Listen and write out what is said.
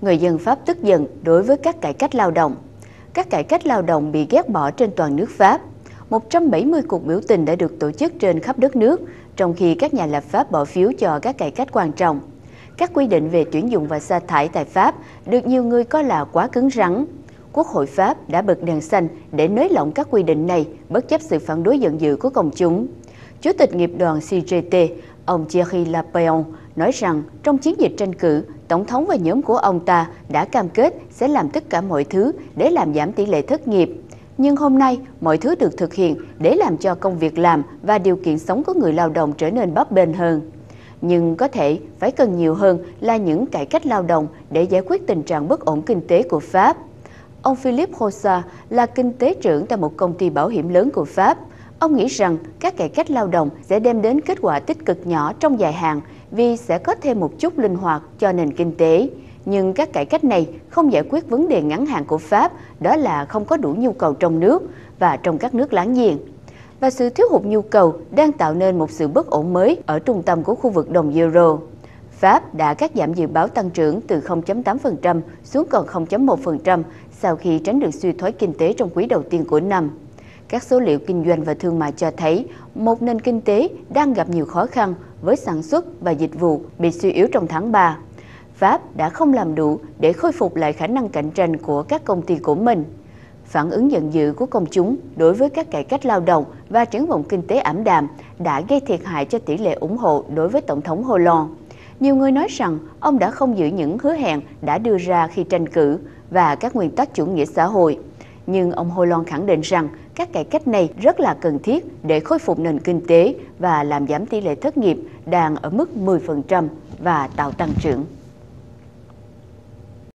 người dân Pháp tức giận đối với các cải cách lao động. Các cải cách lao động bị ghét bỏ trên toàn nước Pháp. 170 cuộc biểu tình đã được tổ chức trên khắp đất nước, trong khi các nhà lập pháp bỏ phiếu cho các cải cách quan trọng. Các quy định về tuyển dụng và sa thải tại Pháp được nhiều người coi là quá cứng rắn. Quốc hội Pháp đã bật đèn xanh để nới lỏng các quy định này bất chấp sự phản đối giận dữ của công chúng. Chủ tịch nghiệp đoàn CGT, ông Thierry Lapéon nói rằng trong chiến dịch tranh cử, Tổng thống và nhóm của ông ta đã cam kết sẽ làm tất cả mọi thứ để làm giảm tỷ lệ thất nghiệp. Nhưng hôm nay, mọi thứ được thực hiện để làm cho công việc làm và điều kiện sống của người lao động trở nên bấp bênh hơn. Nhưng có thể phải cần nhiều hơn là những cải cách lao động để giải quyết tình trạng bất ổn kinh tế của Pháp. Ông Philippe Rosa là kinh tế trưởng tại một công ty bảo hiểm lớn của Pháp. Ông nghĩ rằng các cải cách lao động sẽ đem đến kết quả tích cực nhỏ trong dài hạn vì sẽ có thêm một chút linh hoạt cho nền kinh tế. Nhưng các cải cách này không giải quyết vấn đề ngắn hạn của Pháp, đó là không có đủ nhu cầu trong nước và trong các nước láng giềng. Và sự thiếu hụt nhu cầu đang tạo nên một sự bất ổn mới ở trung tâm của khu vực đồng euro. Pháp đã cắt giảm dự báo tăng trưởng từ 0.8% xuống còn 0.1% sau khi tránh được suy thoái kinh tế trong quý đầu tiên của năm. Các số liệu kinh doanh và thương mại cho thấy, một nền kinh tế đang gặp nhiều khó khăn với sản xuất và dịch vụ bị suy yếu trong tháng 3. Pháp đã không làm đủ để khôi phục lại khả năng cạnh tranh của các công ty của mình. Phản ứng giận dữ của công chúng đối với các cải cách lao động và triển vọng kinh tế ảm đạm đã gây thiệt hại cho tỷ lệ ủng hộ đối với Tổng thống Hollande. Nhiều người nói rằng ông đã không giữ những hứa hẹn đã đưa ra khi tranh cử và các nguyên tắc chủ nghĩa xã hội. Nhưng ông Hollande khẳng định rằng các cải cách này rất là cần thiết để khôi phục nền kinh tế và làm giảm tỷ lệ thất nghiệp đang ở mức 10% và tạo tăng trưởng.